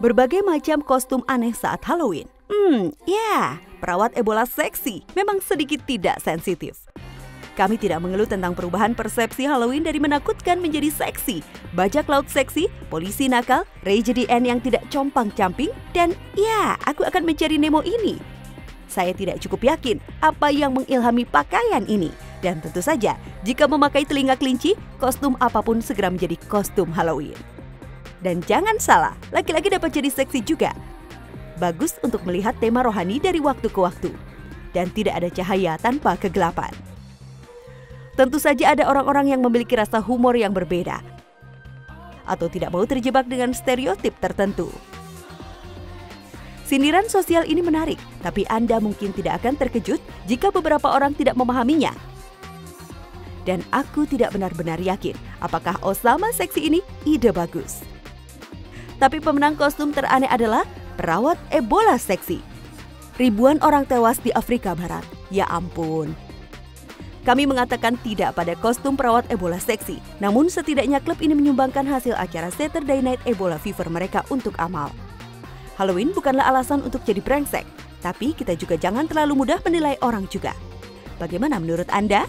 Berbagai macam kostum aneh saat Halloween. Hmm, ya, perawat Ebola seksi memang sedikit tidak sensitif. Kami tidak mengeluh tentang perubahan persepsi Halloween dari menakutkan menjadi seksi, bajak laut seksi, polisi nakal, Ray jadi yang tidak compang-camping, dan ya, aku akan mencari Nemo ini. Saya tidak cukup yakin apa yang mengilhami pakaian ini. Dan tentu saja, jika memakai telinga kelinci, kostum apa pun segera menjadi kostum Halloween. Dan jangan salah, laki-laki dapat jadi seksi juga. Bagus untuk melihat tema rohani dari waktu ke waktu. Dan tidak ada cahaya tanpa kegelapan. Tentu saja ada orang-orang yang memiliki rasa humor yang berbeda atau tidak mau terjebak dengan stereotip tertentu. Sindiran sosial ini menarik, tapi Anda mungkin tidak akan terkejut jika beberapa orang tidak memahaminya. Dan aku tidak benar-benar yakin apakah Osama seksi ini ide bagus. Tapi pemenang kostum teraneh adalah perawat Ebola seksi. Ribuan orang tewas di Afrika Barat. Ya ampun, kami mengatakan tidak pada kostum perawat Ebola seksi, namun setidaknya klub ini menyumbangkan hasil acara Saturday Night Ebola Fever mereka untuk amal. Halloween bukanlah alasan untuk jadi brengsek, tapi kita juga jangan terlalu mudah menilai orang juga. Bagaimana menurut Anda?